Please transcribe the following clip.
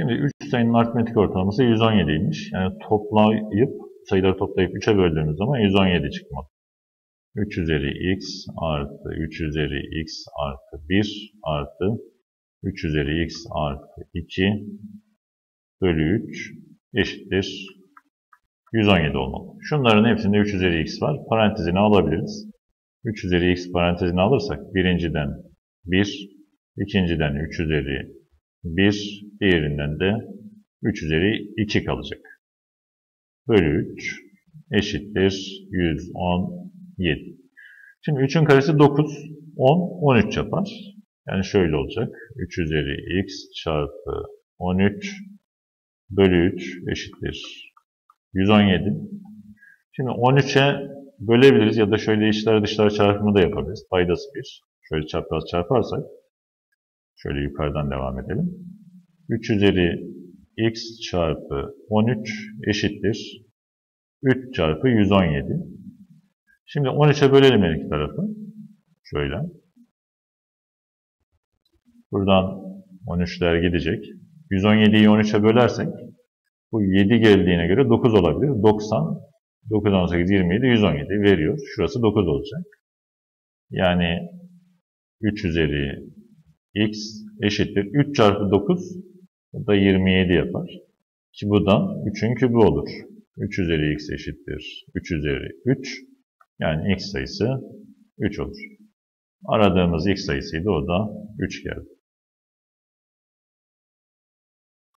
Şimdi 3 sayının aritmetik ortalaması 117'ymiş. Yani toplayıp, sayıları toplayıp 3'e böldüğümüz zaman 117 çıkmalı. 3 üzeri x artı 3 üzeri x artı 1 artı 3 üzeri x artı 2 bölü 3 eşittir 117 olmalı. Şunların hepsinde 3 üzeri x var. Parantezini alabiliriz. 3 üzeri x parantezini alırsak birinciden 1, ikinciden 3 üzeri 1, diğerinden de 3 üzeri 2 kalacak. Bölü 3 eşittir 117. Şimdi 3'ün karesi 9, 10, 13 yapar. Yani şöyle olacak. 3 üzeri x çarpı 13 bölü 3 eşittir 117. Şimdi 13'e bölebiliriz ya da şöyle içler dışlar çarpımı da yapabiliriz. Paydası 1. Şöyle çapraz çarparsak şöyle yukarıdan devam edelim. 3 üzeri x çarpı 13 eşittir 3 çarpı 117. Şimdi 13'e bölelim her iki tarafı. Şöyle. Buradan 13'ler gidecek. 117'yi 13'e bölersek bu 7 geldiğine göre 9 olabilir. 90, 9, 18, 27, 117 veriyor. Şurası 9 olacak. Yani 3 üzeri x eşittir. 3 çarpı 9 bu da 27 yapar. Ki bu da 3'ün kübü olur. 3 üzeri x eşittir. 3 üzeri 3. Yani x sayısı 3 olur. Aradığımız x sayısıydı o da 3 geldi.